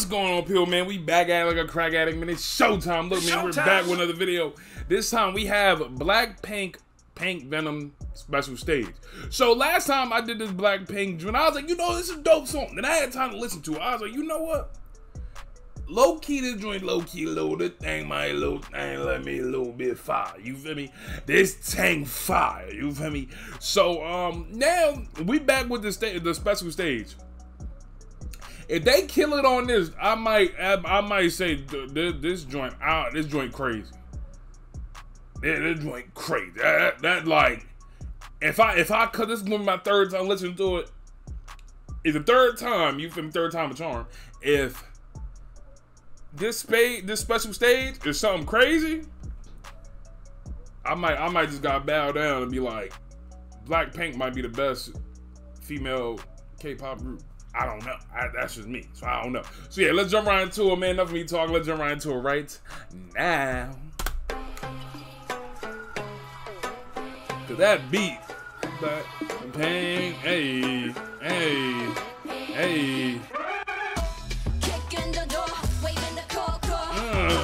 What's going on, people, man? We back at it like a crack addict, man. It's showtime. Look, man, Showtime. we're back with another video. This time we have Blackpink Pink Pink Venom special stage. So last time I did this Blackpink joint, I was like, you know, this is a dope song. Then I had time to listen to it. I was like, you know what? Low key, this joint low key little. This thing, my little thing, let me a little bit fire. You feel me? This thing fire. You feel me? So um, now we back with the stage, the special stage. If they kill it on this, I might, I, might say th- th- this joint out. This joint crazy. Yeah, this joint crazy. That, that, that, like, if I if I cut this be my third time listening to it. It's the third time you me? Third time a charm. If this spade, this special stage is something crazy, I might I might just gotta bow down and be like, Blackpink might be the best female K-pop group. I don't know. I, that's just me. So I don't know. So yeah, let's jump right into it, man. Enough of me talking. Let's jump right into it right now. Cause that beat, that pain, hey, hey, hey. Mm.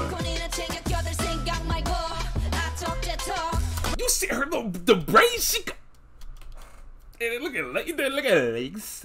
You see her the, the brain she got. Hey, look at look at legs.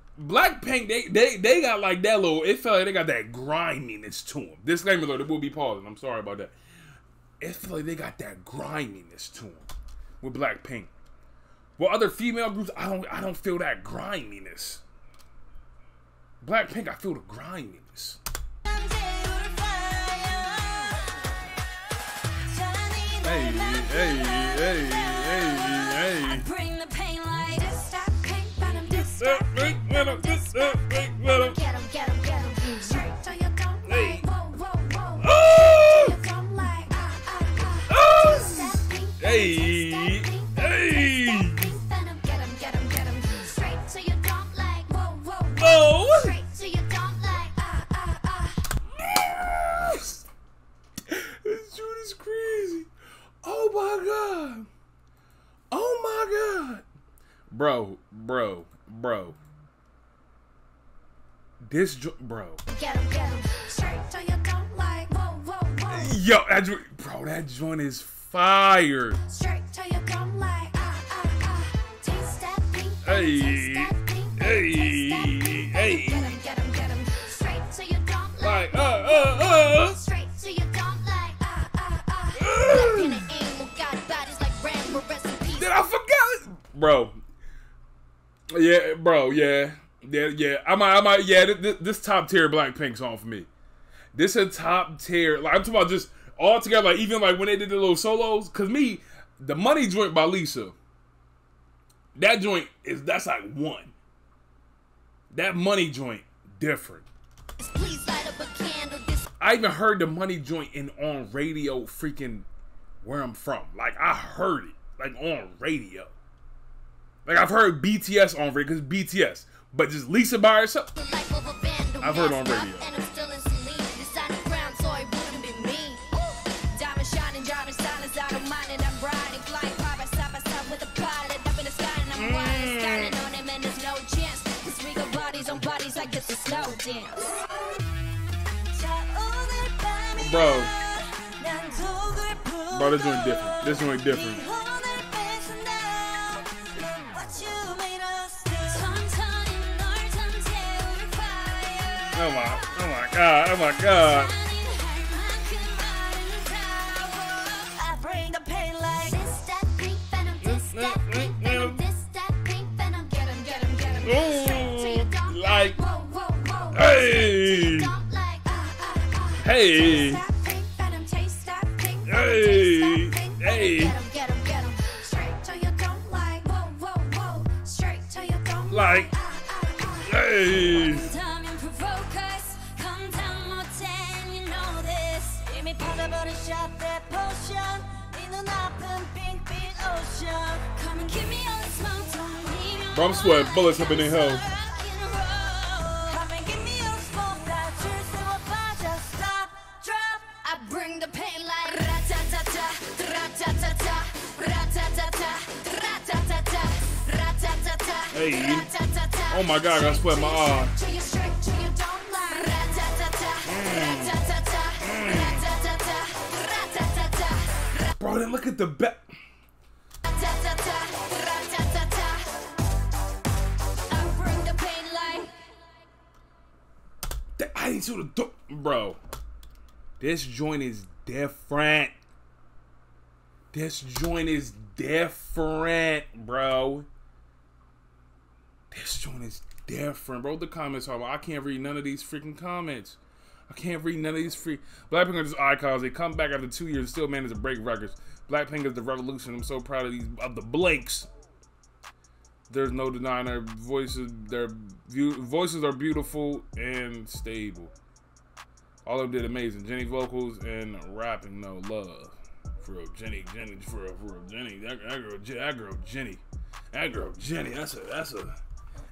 Blackpink they they they got like that little. It felt like they got that griminess to them. Disclaimer though, they will be pausing. I'm sorry about that. It felt like they got that griminess to them with Blackpink. Well, other female groups, I don't I don't feel that griminess. Blackpink, I feel the griminess. Hey, hey, hey, hey, hey. Hey, hey. whoa, this dude is crazy. Oh my god. Oh my god. Bro, bro, bro. This bro. Get 'em, get 'em. Straight to like, whoa, whoa, whoa. Yo, that joint, bro, that joint is fire. Straight to your dome, like, ah, ah, ah. Taste that pink, Hey, taste that pink, hey, taste that pink. hey. Get 'em, get 'em, get 'em. Straight to your dome, Like, like, uh, uh, uh. straight to your dome, like, ah, ah, ah. Uh. Black in the aim, got bodies like Rambo, rest in peace. Did I forget? Bro. Yeah, bro, yeah. Yeah, yeah. I might, I might, yeah, this, this top tier Blackpink song for me. This a top tier, like, I'm talking about just all together, like, even like when they did the little solos, cause me, the money joint by Lisa, that joint is, that's like one. That money joint, different. I even heard the money joint in on radio freaking where I'm from. Like I heard it like on radio. Like I've heard BTS on radio because BTS, but just Lisa by herself. the life of a vandal. I've heard on radio. And I'm still in Celine. Designing crown, so Oh my, oh my god, oh my god. Like this, that pink venom, this, that Bro, I'm sweating bullets up in the. Hey. Oh my god, I got sweat in my eye. Mm. Mm. Bro, then look at the back. Didn't the door. Bro, this joint is different. This joint is different, bro. This joint is different, bro. The comments are. I can't read none of these freaking comments. I can't read none of these free. Blackpink are just icons. They come back after two years, and still manage to break records. Blackpink is the revolution. I'm so proud of these of the Blanks. There's no denying their voices. Their voices are beautiful and stable. All of them did amazing. Jenny vocals and rapping, no love. For real, Jenny, Jenny, for real, for real, Jenny. That, that girl, that girl, Jenny, that girl, Jenny. That's a, that's a,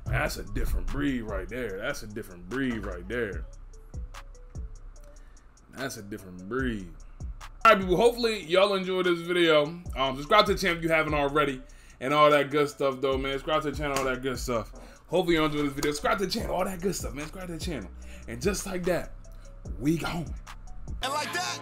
that's a different breed right there. That's a different breed right there. That's a different breed. All right, people. Hopefully, y'all enjoyed this video. Um, subscribe to the channel if you haven't already, and all that good stuff, though, man. Subscribe to the channel, all that good stuff. Hopefully, you enjoyed this video. Subscribe to the channel, all that good stuff, man. Subscribe to the channel, and just like that, we gone. And like that,